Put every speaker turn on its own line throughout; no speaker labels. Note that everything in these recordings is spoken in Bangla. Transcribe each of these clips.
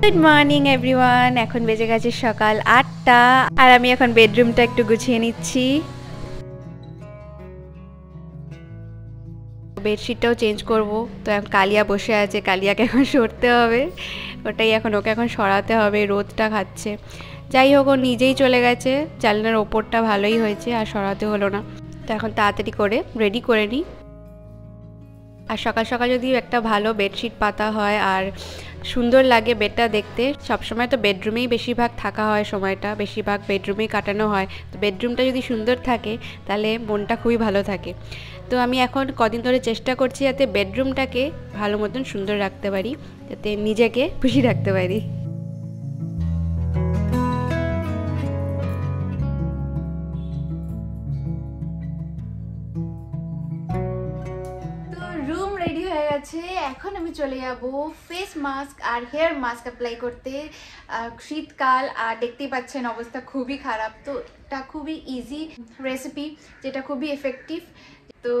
গুড মর্নিং এভরিওয়ান এখন বেজে গেছে সকাল আটটা, আর আমি এখন বেডরুমটা একটু গুছিয়ে নিচ্ছি। বেডশিটটাও চেঞ্জ করব। তো এখন কালিয়া বসে আছে, কালিয়াকে এখন সরতে হবে। ওটাই এখন, ওকে এখন সরাতে হবে, রোদটা খাচ্ছে। যাই হোক, ও নিজেই চলে গেছে। জানলার ওপরটা ভালোই হয়েছে, আর সরাতে হলো না। তো এখন তাড়াতাড়ি করে রেডি করে নিই। আর সকাল সকাল যদি একটা ভালো বেডশিট পাতা হয় আর সুন্দর লাগে বেডটা দেখতে, সবসময় তো বেডরুমেই বেশিরভাগ থাকা হয় সময়টা, বেশিরভাগ বেডরুমেই কাটানো হয়। তো বেডরুমটা যদি সুন্দর থাকে, তাহলে মনটা খুবই ভালো থাকে। তো আমি এখন কদিন ধরে চেষ্টা করছি যাতে বেডরুমটাকে ভালো মতন সুন্দর রাখতে পারি, যাতে নিজেকে খুশি রাখতে পারি। চলে যাব। ফেস মাস্ক আর হেয়ার মাস্ক অ্যাপ্লাই করতে শীতকাল আর দেখতেই পাচ্ছেন অবস্থা খুবই খারাপ। তো এটা খুবই ইজি রেসিপি যেটা খুবই এফেক্টিভ তো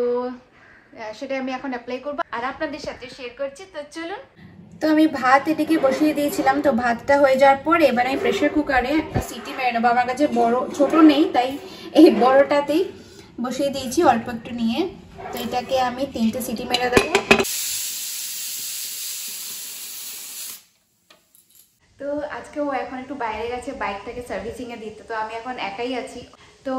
সেটা আমি এখন অ্যাপ্লাই করব। আর আপনাদের সাথে শেয়ার করছি, তো চলুন। তো আমি ভাত এদিকে বসিয়ে দিয়েছিলাম, তো ভাতটা হয়ে যাওয়ার পর এবার আমি প্রেশার কুকারে একটা সিটি মেরে নেব। আমার কাছে বড়, ছোট নেই, তাই এই বড়টাতেই বসিয়ে দিয়েছি অল্প একটু নিয়ে। তো এটাকে আমি তিনটে সিটি মেরে দেবো। তো আজকে ও এখন একটু বাইরে গেছে, বাইকটাকে সার্ভিসিংয়ে দিতে, তো আমি এখন একাই আছি। তো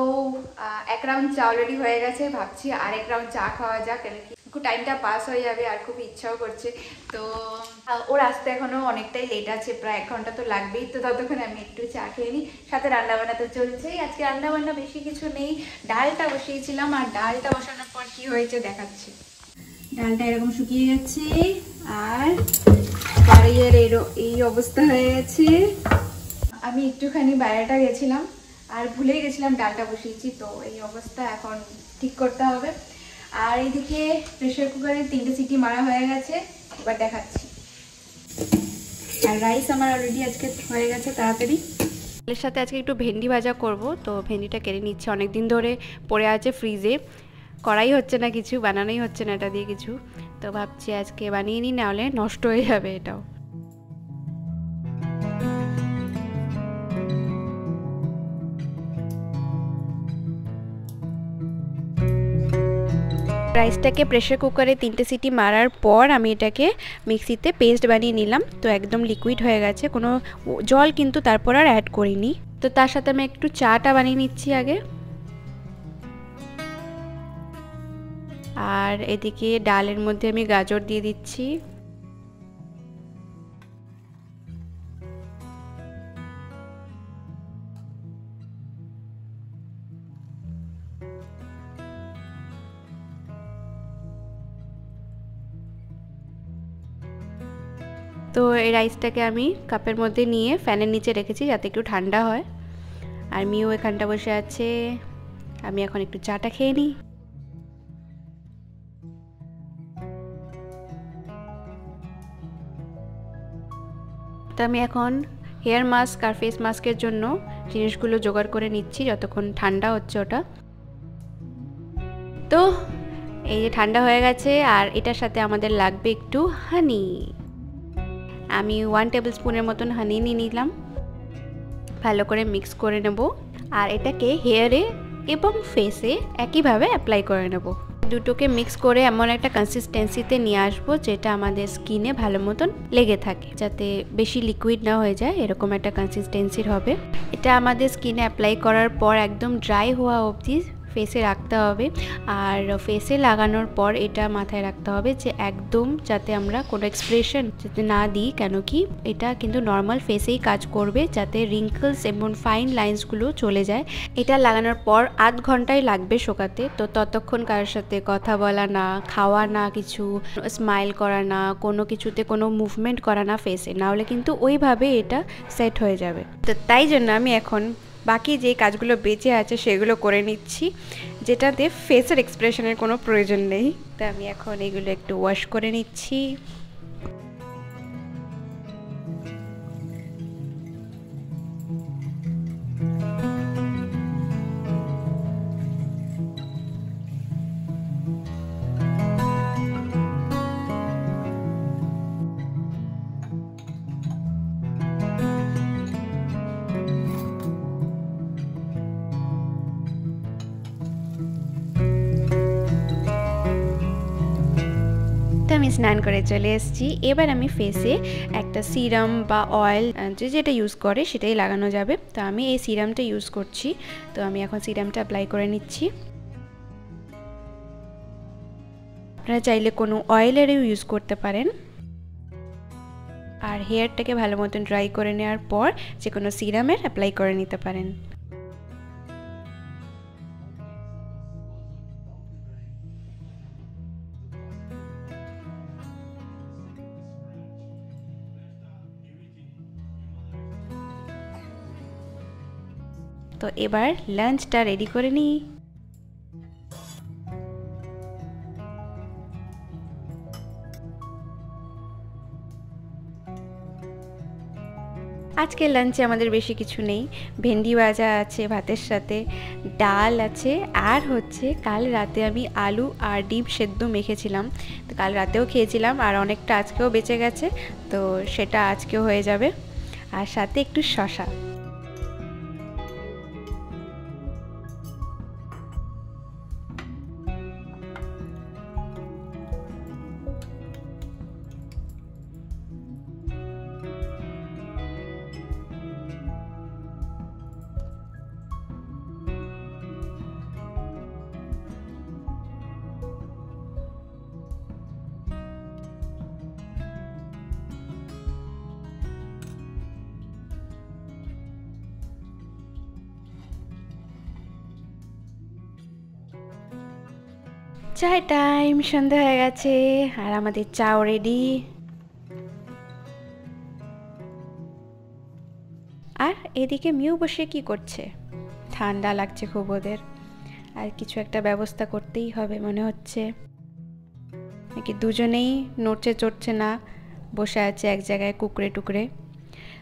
এক রাউন্ড চা অলরেডি হয়ে গেছে, ভাবছি আর এক রাউন্ড চা খাওয়া যাক কেন কি একটু টাইমটা পাস হয়ে যাবে আর খুব ইচ্ছাও করছে। তো ওর আসতে এখনও অনেকটাই লেট আছে, প্রায় এক ঘণ্টা তো লাগবেই, তো ততক্ষণ আমি একটু চা খেয়ে নিই। সাথে রান্নাবান্না তো চলছেই, আজকে রান্নাবান্না বেশি কিছু নেই, ডালটা বসিয়েছিলাম, আর ডালটা বসানোর পর কি হয়েছে দেখাচ্ছি। ডালটা এরকম শুকিয়ে গেছে আর এরো- এই অবস্থা হয়ে গেছে আমি একটুখানি বাইরেটা গেছিলাম আর ভুলে গেছিলাম ডালটা বসিয়েছি তো এই অবস্থা এখন ঠিক করতে হবে। আর এইদিকে প্রেশার কুকারে তিনটে সিটি মারা হয়ে গেছে এবার দেখাচ্ছি। আর রাইস আমার অলরেডি আজকে হয়ে গেছে তাড়াতাড়ি। এর সাথে আজকে একটু ভেন্ডি ভাজা করব তো ভেন্ডিটা কেটে নিচ্ছি অনেক দিন ধরে পড়ে আছে ফ্রিজে করাই হচ্ছে না কিছু বানানোই হচ্ছে না এটা দিয়ে কিছু। তো ভাবছি আজকে বানিয়ে নিই, নাহলে নষ্ট হয়ে যাবে এটাও। রাইসটাকে প্রেশার কুকারে তিনটে সিটি মারার পর আমি এটাকে মিক্সিতে পেস্ট বানিয়ে নিলাম। তো একদম লিকুইড হয়ে গেছে, কোনো জল কিন্তু তারপর আর অ্যাড করিনি। তো তার সাথে আমি একটু চাটা বানিয়ে নিচ্ছি আগে। আর এদিকে ডালের মধ্যে আমি গাজর দিয়ে দিচ্ছি। তো এই রাইসটাকে আমি কাপের মধ্যে নিয়ে ফ্যানের নিচে রেখেছি যাতে একটু ঠান্ডা হয়। আর মিও এখানটা বসে আছে। আমি এখন একটু চাটা খেয়ে নিই। তো আমি এখন হেয়ার মাস্ক আর ফেস মাস্কের জন্য জিনিসগুলো জোগাড় করে নিচ্ছি যতক্ষণ ঠান্ডা হচ্ছে ওটা। তো এই যে ঠান্ডা হয়ে গেছে আর এটার সাথে আমাদের লাগবে একটু হানি আমি ওয়ান টেবিল স্পুনের মতন হানি নিয়ে নিলাম। ভালো করে মিক্স করে নেব। আর এটাকে হেয়ারে এবং ফেসে একইভাবে অ্যাপ্লাই করে নেব। দুটোকে মিক্স করে এমন একটা কনসিস্টেন্সিতে নিয়ে আসব, যেটা আমাদের স্কিনে ভালো মতন লেগে থাকে, যাতে বেশি লিকুইড না হয়ে যায়, এরকম একটা কনসিস্টেন্সির হবে। এটা আমাদের স্কিনে অ্যাপ্লাই করার পর একদম ড্রাই হওয়া অবধি ফেসে রাখতে হবে। আর ফেসে লাগানোর পর এটা মাথায় রাখতে হবে যে একদম যাতে আমরা কোনো এক্সপ্রেশন যাতে না দিই, কেন কি এটা কিন্তু নর্মাল ফেসেই কাজ করবে যাতে রিঙ্কলস এবং ফাইন লাইন্সগুলো চলে যায়। এটা লাগানোর পর আধ ঘন্টাই লাগবে শোকাতে। তো ততক্ষণ কারোর সাথে কথা বলা না, খাওয়া না কিছু স্মাইল করা না, কোনো কিছুতে কোনো মুভমেন্ট করা না ফেসে নাহলে কিন্তু ওইভাবে এটা সেট হয়ে যাবে। তো তাই জন্য আমি এখন বাকি যে কাজগুলো বেঁচে আছে সেগুলো করে নিচ্ছি, যেটাতে ফেসের এক্সপ্রেশনের কোনো প্রয়োজন নেই। তো আমি এখন এগুলো একটু ওয়াশ করে নিচ্ছি। আমি স্নান করে চলে এসেছি। এবার আমি ফেসে একটা সিরাম বা অয়েল যে যেটা ইউজ করে সেটাই লাগানো যাবে। তো আমি এই সিরামটা ইউজ করছি। তো আমি এখন সিরামটা অ্যাপ্লাই করে নিচ্ছি। আপনারা চাইলে কোনো অয়েলেরও ইউজ করতে পারেন। আর হেয়ারটাকে ভালো মতন ড্রাই করে নেওয়ার পর যে কোনো সিরামের অ্যাপ্লাই করে নিতে পারেন। এবার লাঞ্চটা রেডি করে নিই। আজকে লাঞ্চে আমাদের বেশি কিছু নেই। ভেন্ডি ভাজা আছে ভাতের সাথে, ডাল আছে, আর হচ্ছে কাল রাতে আমি আলু আর ডিম সেদ্ধ মেখেছিলাম। তো কাল রাতেও খেয়েছিলাম আর অনেকটা আজকেও বেঁচে গেছে, তো সেটা আজকেও হয়ে যাবে। আর সাথে একটু শশা চায় টাইম সন্ধ্যা হয়ে গেছে, আর আমাদের চাও রেডি আর এদিকে মিউ বসে কি করছে? ঠান্ডা লাগছে খুব ওদের। আর কিছু একটা ব্যবস্থা করতেই হবে মনে হচ্ছে। নাকি দুজনেই নড়ছে চড়ছে না, বসে আছে এক জায়গায় কুকড়ে টুকরে।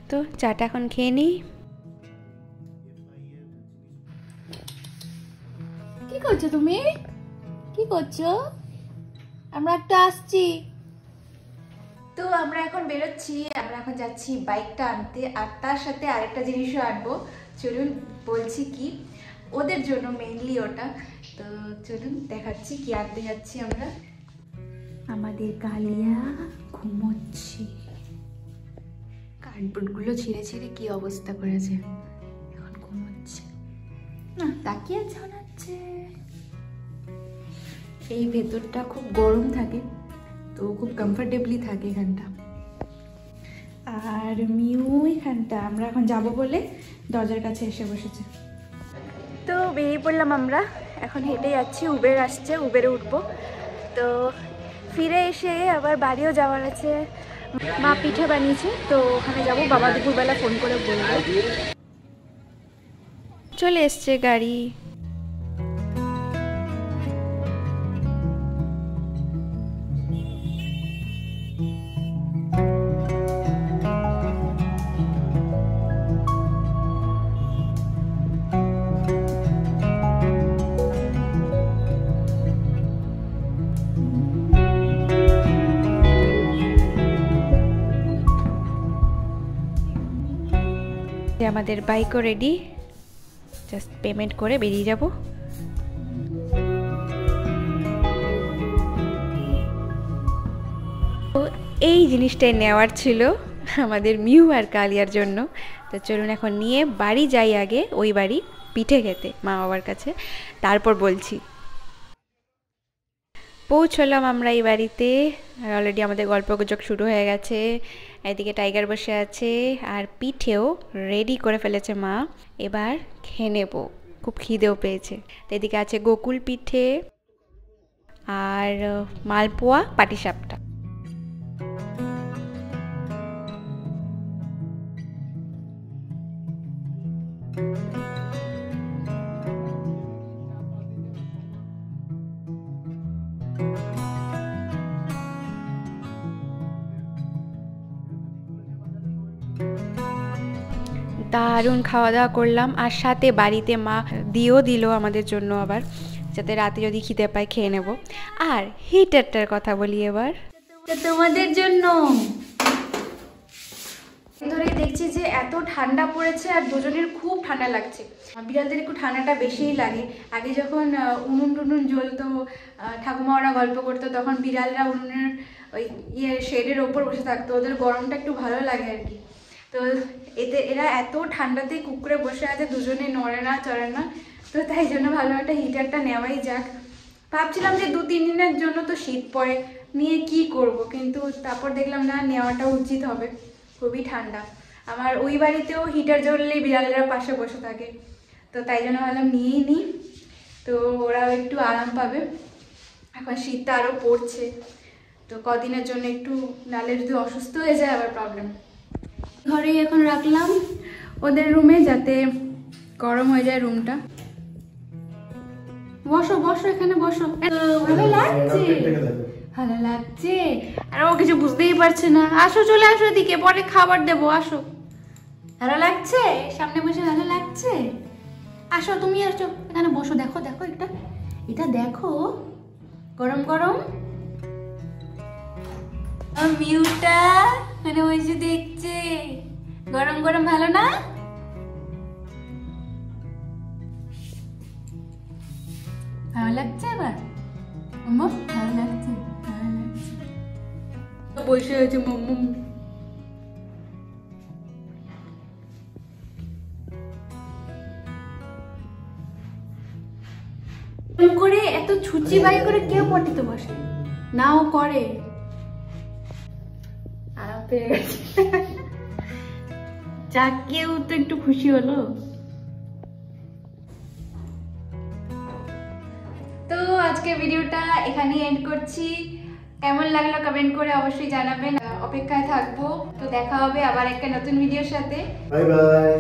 তো চাটা এখন খেয়ে নিই।
কি করছ তুমি? কি করছ? আমরা একটা আসছি।
তো আমরা এখন বেরোচ্ছি আমরা এখন যাচ্ছি বাইকটা আনতে আর তার সাথে আরেকটা জিনিসও আনব। চলুন বলছি কি ওদের জন্য মেইনলি ওটা। তো চলুন দেখাচ্ছি কি আনতে যাচ্ছি আমরা। আমাদের কালিয়া ঘুমোচ্ছি। কার্ডবোর্ডগুলো ছিঁড়ে ছিঁড়ে কি অবস্থা করেছে? এখন ঘুমোচ্ছে। না তাকিয়ে জানাচ্ছে এই ভেতরটা খুব গরম থাকে, তো খুব কমফোর্টেবলি থাকে এখানটা। আর মিউ এখানটা, আমরা এখন যাব বলে দরজার কাছে এসে বসেছে। তো বেরিয়ে পড়লাম আমরা, এখন হেঁটে যাচ্ছি উবের আসছে উবেরে উঠবো। তো ফিরে এসে আবার বাড়িও যাওয়ার আছে। মা পিঠে বানিয়েছে, তো ওখানে যাব, বাবা দুপুরবেলা ফোন করে বলব। চলে এসছে গাড়ি। আমাদের বাইকও রেডি জাস্ট পেমেন্ট করে বেরিয়ে যাব। এই জিনিসটাই নেওয়ার ছিল আমাদের মিউ আর কালিয়ার জন্য। তো চলুন এখন নিয়ে বাড়ি যাই আগে, ওই বাড়ি পিঠে খেতে, মা বাবার কাছে। তারপর বলছি। পৌঁছলাম আমরা এই বাড়িতে। আর অলরেডি আমাদের গল্প গুজব শুরু হয়ে গেছে। এদিকে টাইগার বসে আছে আর পিঠেও রেডি করে ফেলেছে মা। এবার খেয়ে নেব। খুব খিদেও পেয়েছে। তো এদিকে আছে গোকুল পিঠে আর মালপোয়া পাটিসাপটা। দারুণ খাওয়া দাওয়া করলাম আর সাথে বাড়িতে মা দিয়েও দিল আমাদের জন্য আবার, যাতে রাতে যদি খিদে পায় খেয়ে নেব। আর হিটারটার কথা বলি এবার।
তোমাদের জন্য।
ধরে দেখছি যে এত ঠান্ডা পড়েছে আর দুজনের খুব ঠান্ডা লাগছে। বিড়ালদের একটু ঠান্ডাটা বেশিই লাগে। আগে যখন উনুন টুনুন জ্বলতো ঠাকুমা ওরা গল্প করতো, তখন বিড়ালরা উনুনের ওই ইয়ে শেডের ওপর বসে থাকতো। ওদের গরমটা একটু ভালো লাগে আর কি। তো এতে, এরা এত ঠান্ডাতে কুকুরে বসে আছে দুজনে নড়ে না, চড়ে না। তো তাই জন্য ভালো একটা হিটারটা নেওয়াই যাক। ভাবছিলাম যে দু, তিন দিনের জন্য তো শীত পড়ে, নিয়ে কি করব? কিন্তু তারপর দেখলাম, না নেওয়াটা উচিত হবে। খুবই ঠান্ডা। আমার ওই বাড়িতেও হিটার জ্বললেই বিড়ালেরা পাশে বসে থাকে। তো তাই জন্য ভাবলাম নিয়েই নিই। তো ওরাও একটু আরাম পাবে। এখন শীতটা আরও পড়ছে। তো কদিনের জন্য একটু নালে যদি অসুস্থ হয়ে যায়, আবার প্রবলেম ঘরেই এখন রাখলাম। ওদের রুমে যাতে গরম হয়ে যায় রুমটা। বসো বসো এখানে বসো। ভালো লাগছে। ভালো লাগছে। আর ও কিছু বুঝতেই পারছে না। আসো চলে আসো এদিকে পরে খাবার দেবো আসো। ভালো লাগছে? সামনে বসে ভালো লাগছে? আসো তুমি আসো। এখানে বসো দেখো দেখো এটা এটা দেখো। গরম গরম। আর মানে বসে দেখছে। গরম গরম ভালো না? ভালো লাগছে মোমো ভালো লাগছে বসে আছে মোমো। করে এত ছুচি বাই করে কেউ পটিতে বসে? নাও করে। পেয়ে গেছে। যাক কেউ তো একটু খুশি হলো। তো আজকে ভিডিওটা এখানেই এন্ড করছি। কেমন লাগল কমেন্ট করে অবশ্যই জানাবেন। অপেক্ষায় থাকব। তো দেখা হবে আবার একটা নতুন ভিডিওর সাথে।
Bye bye